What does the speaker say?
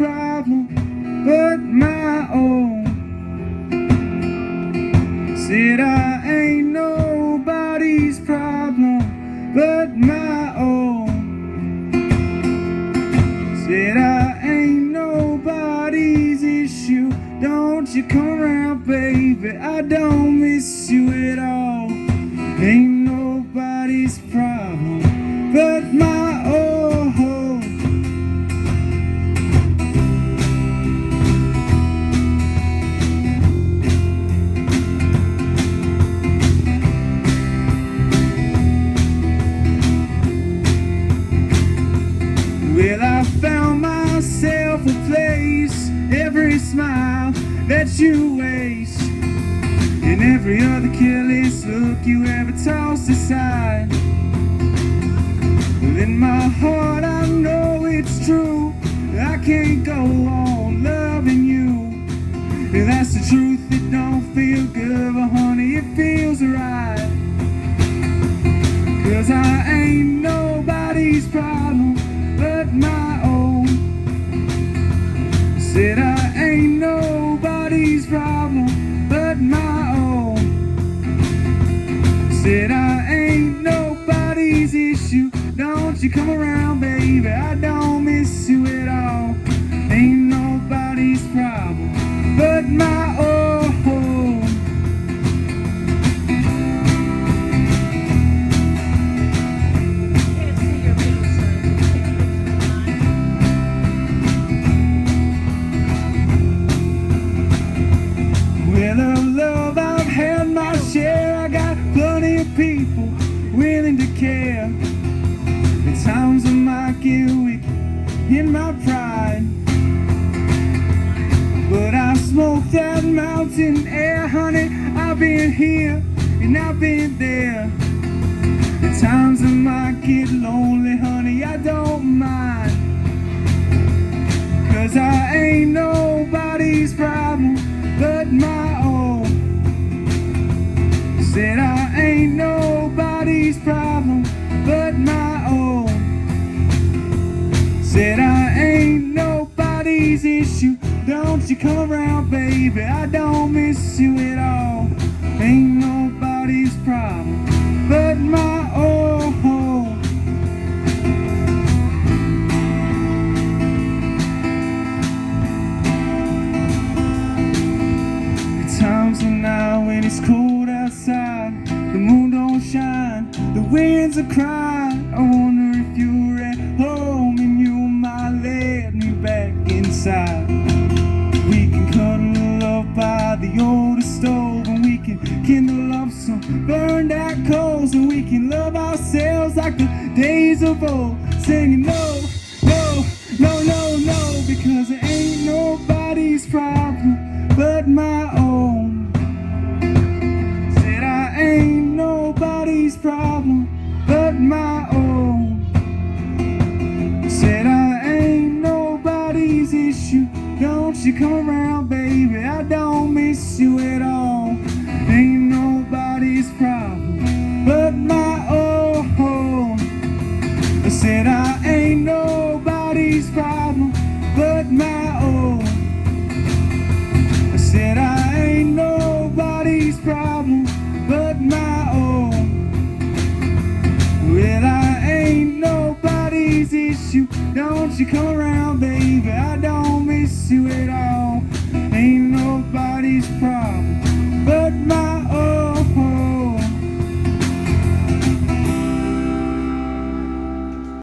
problem but my own. Said I ain't nobody's problem but my own. Said I ain't nobody's issue. Don't you come around, baby. I don't miss you at all. Ain't every smile that you waste, and every other careless look you ever tossed aside. Well, in my heart, I know it's true. I can't go on loving you. And that's the truth, it don't feel good, but honey, it feels right. Cause I ain't nobody's problem ain't nobody's problem but my own. Said I ain't nobody's issue. Don't you come around, baby. I don't miss you at all. Ain't nobody's problem but my love, I've had my share. I got plenty of people willing to care. At times I might get weak in my pride. But I smoked that mountain air, honey. I've been here and I've been there. At times I might get lonely, honey. I don't mind. Cause I ain't nobody's problem Said I ain't nobody's problem but my own. Said I ain't nobody's issue. Don't you come around, baby. I don't miss you at all. Ain't nobody's problem shine, the winds are crying. I wonder if you're at home and you might let me back inside. We can cuddle up by the old stove and we can kindle up some burned out coals and we can love ourselves like the days of old, singing no, no, no, no, no, because it ain't nobody's problem but my own. Problem but my own. Said I ain't nobody's issue. Don't you come around, baby. I don't miss you at all. Ain't nobody's problem but my own. Said I ain't miss you. Don't you come around, baby. I don't miss you at all. Ain't nobody's problem.